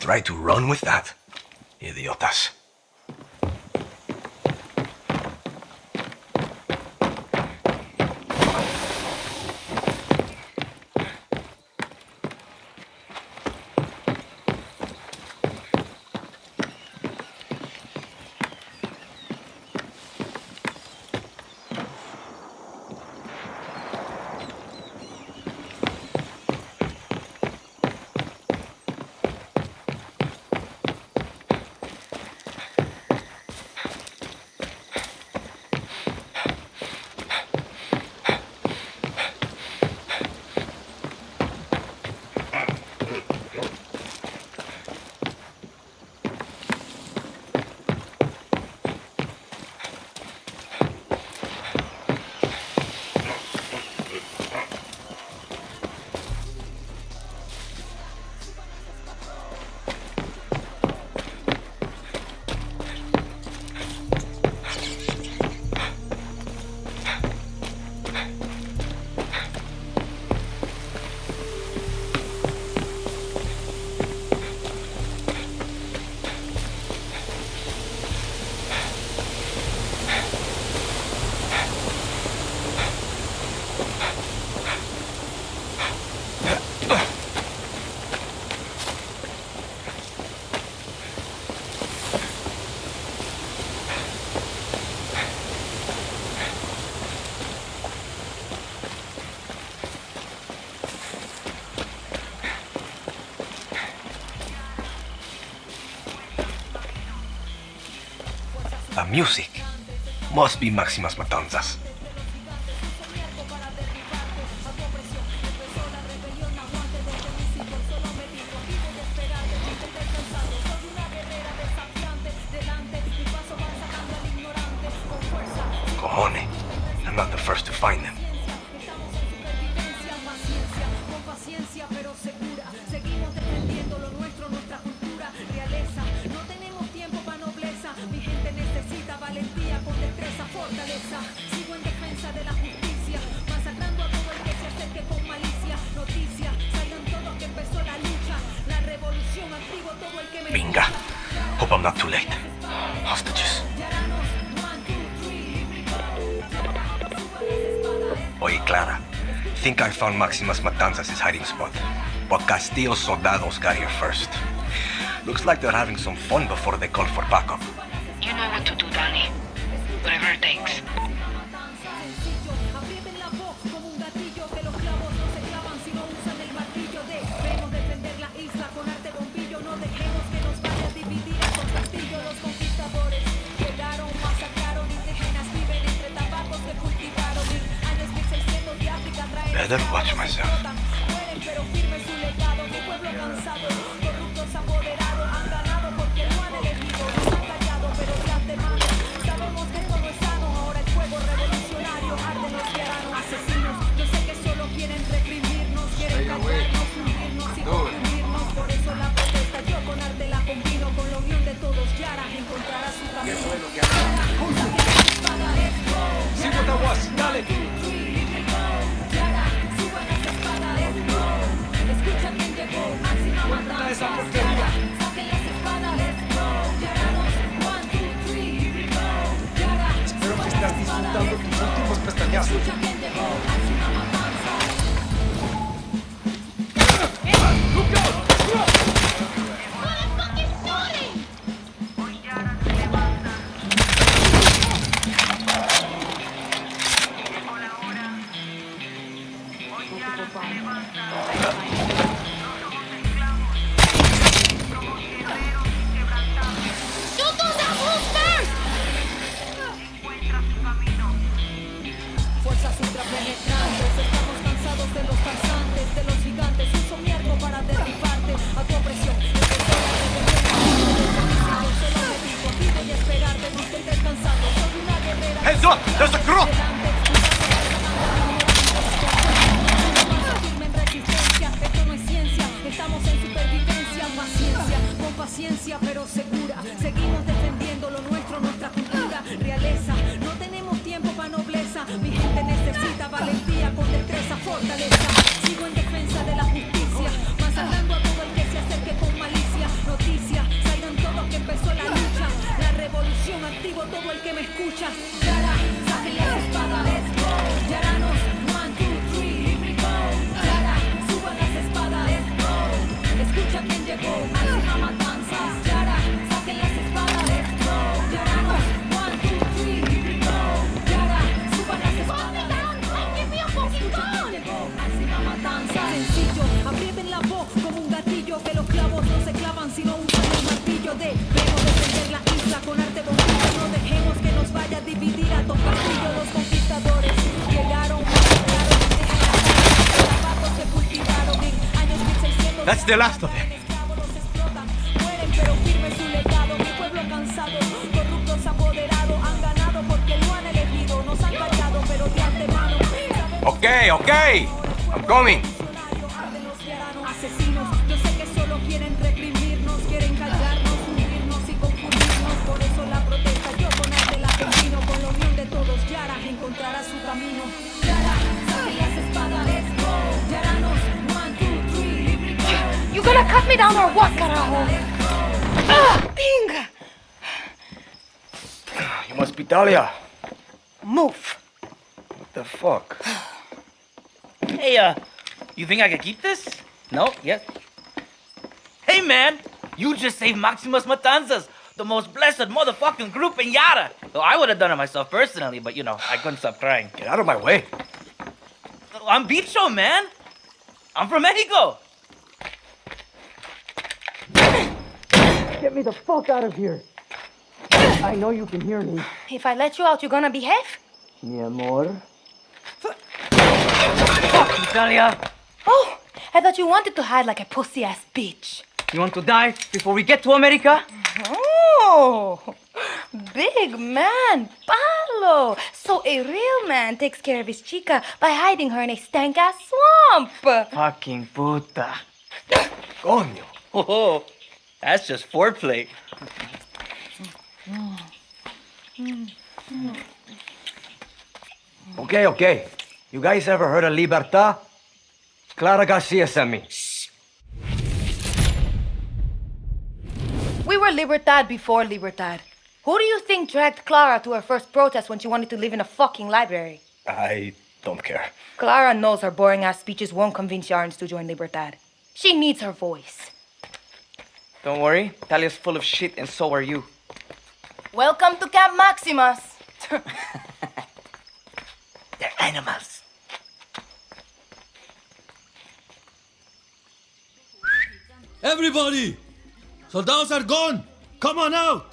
Try to run with that, idiotas. Music must be Maximas Matanzas. Binga. Hope I'm not too late. Hostages. Oye, Clara. Think I found Maximas Matanzas' hiding spot. But Castillo's soldados got here first. Looks like they're having some fun before they call for backup. You know what to do, Danny. Whatever it takes. Better watch myself. Espero que estés disfrutando tus últimos pestañazos. shot! There's a cross! Paciencia, con paciencia pero segura. Seguimos defendiendo lo nuestro, nuestra cultura, realeza. No tenemos tiempo para nobleza. Mi gente necesita valentía con destreza, fortaleza. Sigo en defensa de la justicia, masacrando a todo el que se acerque con malicia. Noticia, salgan todos que empezó la lucha. La revolución, activo todo el que me escucha espada. That's the last of it. Okay, okay. I'm coming. Cut me down or what, carajo? Ah, pinga! You must be Talia. Move. What the fuck? Hey, uh, you think I could keep this? No? Yes? Hey, man! You just saved Maximas Matanzas, the most blessed motherfucking group in Yara! Though I would have done it myself personally, but you know, I couldn't stop crying. Get out of my way. I'm Bicho, man! I'm from Mexico! Get me the fuck out of here. I know you can hear me. If I let you out, you're gonna behave? Mi amor. Fuck, Italia! Oh, I thought you wanted to hide like a pussy ass bitch. You want to die before we get to America? Oh, big man, Palo. So a real man takes care of his chica by hiding her in a stank ass swamp. Fucking puta. Coño. Oh, oh. That's just foreplay. Okay, okay. You guys ever heard of Libertad? Clara Garcia sent me. We were Libertad before Libertad. Who do you think dragged Clara to her first protest when she wanted to live in a fucking library? I don't care. Clara knows her boring ass speeches won't convince Yarans to join Libertad. She needs her voice. Don't worry, Talia's full of shit and so are you. Welcome to Camp Maximas. They're animals. Everybody! Soldados are gone! Come on out!